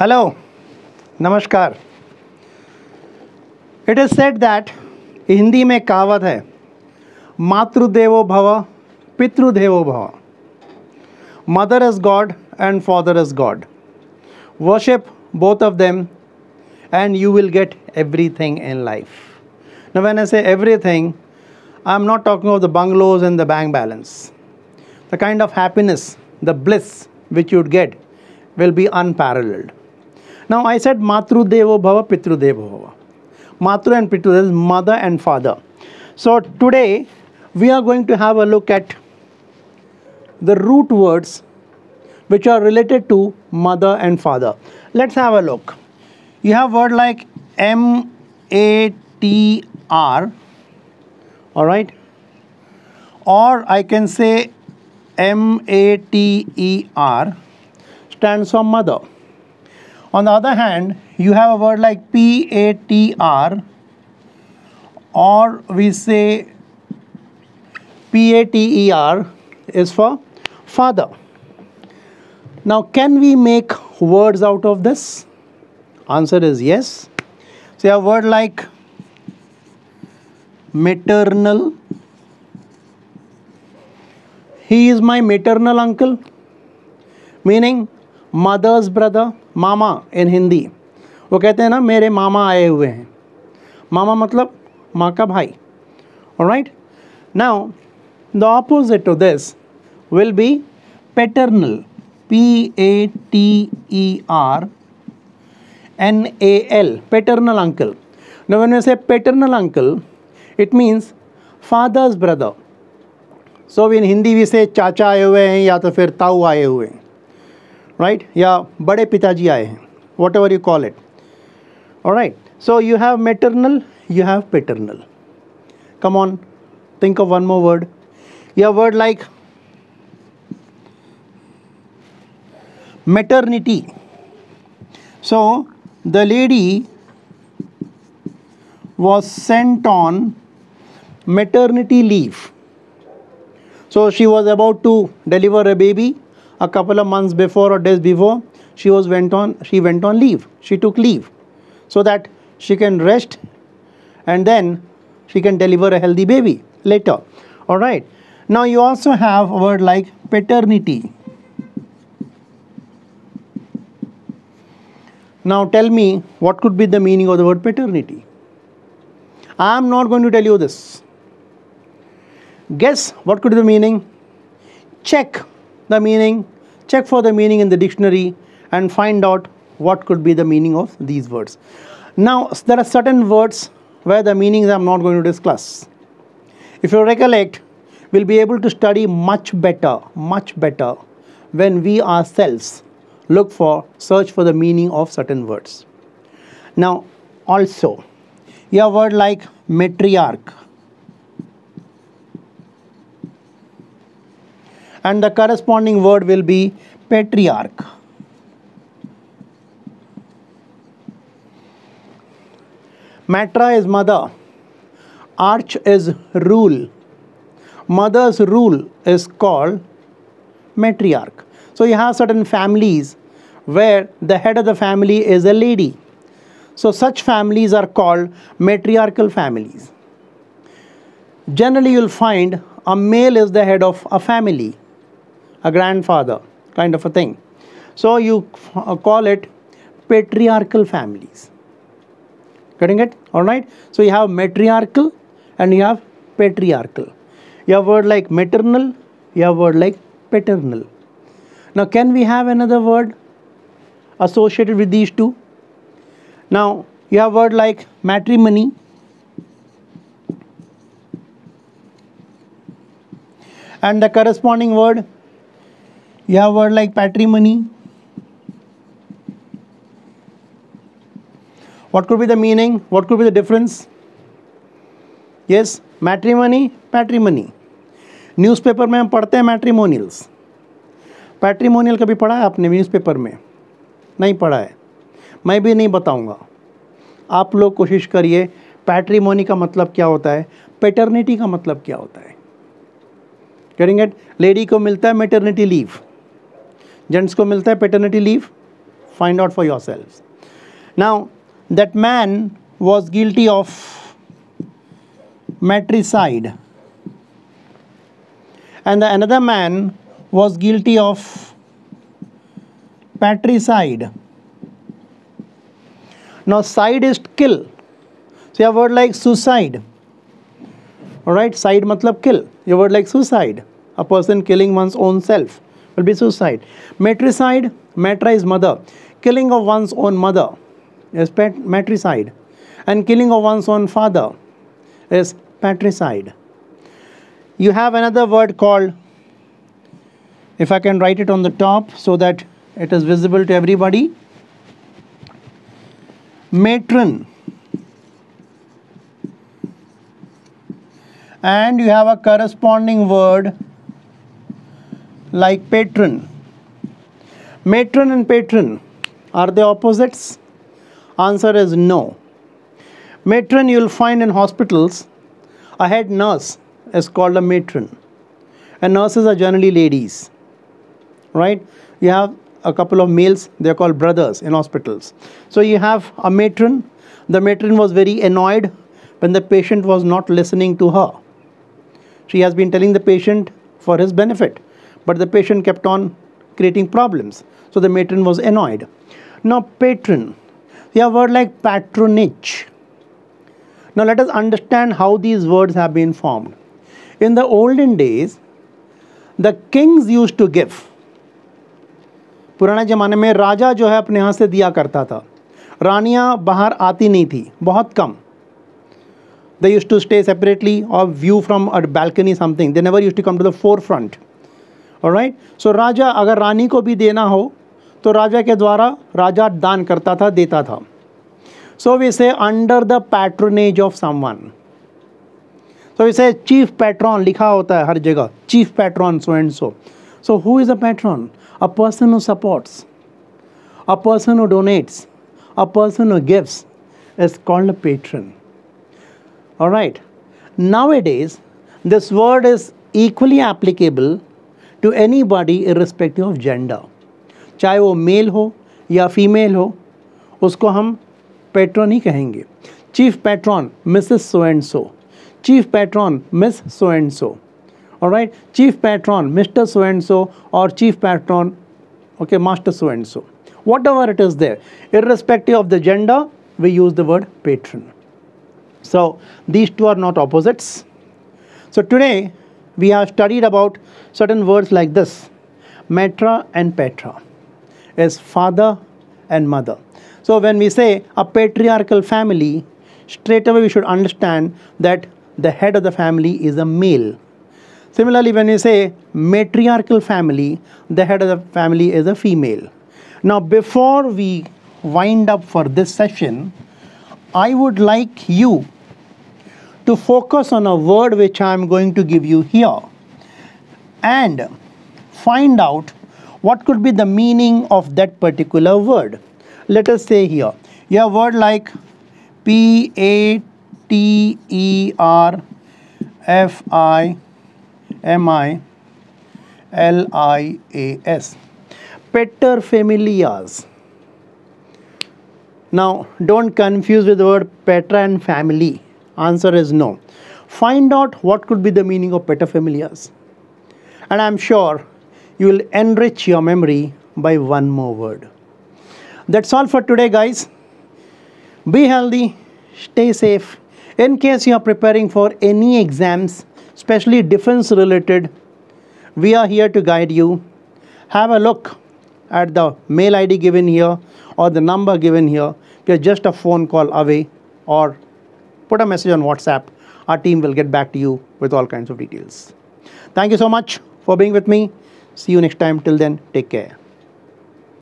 Hello नमस्कार it is said that Hindi में कहावत है मातृदेवो भव पितृदेवो भव mother is God and father is God worship both of them and you will get everything in life now when i say everything i'm not talking about the bungalows and the bank balance the kind of happiness the bliss which you'd get will be unparalleled now i said matru devo bhava pitru devo bhava matru and pitru is mother and father so today we are going to have a look at the root words which are related to mother and father. Let's have a look. You have word like M A T R, all right, or I can say M A T E R stands for mother. On the other hand, you have a word like P A T R, or we say P A T E R is for father. Now, can we make words out of this? Answer is yes. Say a word like maternal. He is my maternal uncle, meaning mother's brother mama in Hindi वो कहते हैं ना, मेरे मामा आए हुए हैं। मामा मतलब माँ का भाई। Right now the opposite to this will be paternal P A T E R N A L paternal uncle नवन में से paternal uncle it means father's brother so we in Hindi भी से चाचा आए हुए हैं या तो फिर ताऊ आए हुए हैं। right? Yeah, bade pitaji aaye hain, whatever you call it. All right. So you have maternal, you have paternal. Come on, think of one more word. Your word like maternity. So the lady was sent on maternity leave. So she was about to deliver a baby a couple of months before or days before she was went on she went on leave. She took leave so that she can rest and then she can deliver a healthy baby later. All right. Now you also have a word like paternity. Now tell me what could be the meaning of the word paternity. I am not going to tell you this. Guess what could be the meaning? Check the meaning, check for the meaning in the dictionary and find out what could be the meaning of these words. Now there are certain words where the meanings I am not going to discuss. If you recollect, we'll be able to study much better, much better when we ourselves look for, search for the meaning of certain words. Now, also, your word like matriarch. And the corresponding word will be patriarch. Matra is mother. Arch is rule. Mother's rule is called matriarch. So you have certain families where the head of the family is a lady. So such families are called matriarchal families. Generally you'll find a male is the head of a family, a grandfather kind of a thing. So you uh, call it patriarchal families. Getting it? Alright? So you have matriarchal and you have patriarchal. You have word like maternal, you have word like paternal. Now can we have another word associated with these two? Now you have word like matrimony. And the corresponding word, you have word like patrimony. What could be the meaning? What could be the difference? Yes, matrimony, patrimony. Newspaper में हम पढ़ते हैं मैट्रीमोनियल्स पैट्रीमोनियल कभी पढ़ा है आपने newspaper में नहीं पढ़ा है मैं भी नहीं बताऊँगा आप लोग कोशिश करिए पैट्रीमोनी का मतलब क्या होता है पेटर्निटी का मतलब क्या होता है करेंगे लेडी को मिलता है मेटर्निटी लीव जेंट्स को मिलता है paternity leave find out for yourself now that man was guilty of matricide and the another man was guilty of patricide now side is kill so yeah word like suicide right side मतलब kill ये word like suicide a person killing one's own self will be suicide. Matricide, matra is mother. Killing of one's own mother is matricide. And killing of one's own father is patricide. You have another word called, if I can write it on the top so that it is visible to everybody, matron. And you have a corresponding word like patron. Matron and patron, are they opposites? Answer is no. Matron you will find in hospitals, a head nurse is called a matron. And nurses are generally ladies, right? You have a couple of males, they're called brothers in hospitals. So you have a matron. The matron was very annoyed when the patient was not listening to her. She has been telling the patient for his benefit, but the patient kept on creating problems. So the matron was annoyed. Now, patron, we have a word like patronage. Now, let us understand how these words have been formed. In the olden days, the kings used to give पुराने ज़माने में राजा जो है अपने यहाँ से दिया करता था रानियाँ बाहर आती नहीं थी बहुत कम they used to stay separately or view from a balcony something they never used to come to the forefront और राइट सो राजा, अगर रानी को भी देना हो तो राजा के द्वारा राजा दान करता था, देता था। So we say under the patronage of someone so इसे चीफ पैट्रॉन लिखा होता है हर जगह chief patron so and so so who is a patron a person who supports a person who donates a person who gives is called और right now right. Is this word is equally applicable to anybody irrespective of gender. चाहे वो mail हो या female हो उसको हम patron ही कहेंगे chief patron Mrs so and so chief patron miss so and so all right chief patron mr so and so or chief patron okay master so and so whatever it is there irrespective of the gender we use the word patron so these two are not opposites so today we have studied about certain words like this matra and petra is father and mother so when we say a patriarchal family straight away we should understand that the head of the family is a male Similarly, when we say matriarchal family, the head of the family is a female. Now, before we wind up for this session, I would like you to focus on a word which I am going to give you here and find out what could be the meaning of that particular word. Let us say here, you have word like P A T E R F I M I L I A S. Paterfamilias. Now, don't confuse with the word Petra and family. Answer is no. Find out what could be the meaning of paterfamilias. And I'm sure you will enrich your memory by one more word. That's all for today, guys. Be healthy, stay safe. In case you are preparing for any exams, especially defense related, we are here to guide you. Have a look at the mail ID given here or the number given here. You're just a phone call away or put a message on WhatsApp. Our team will get back to you with all kinds of details. Thank you so much for being with me. See you next time. Till then, take care.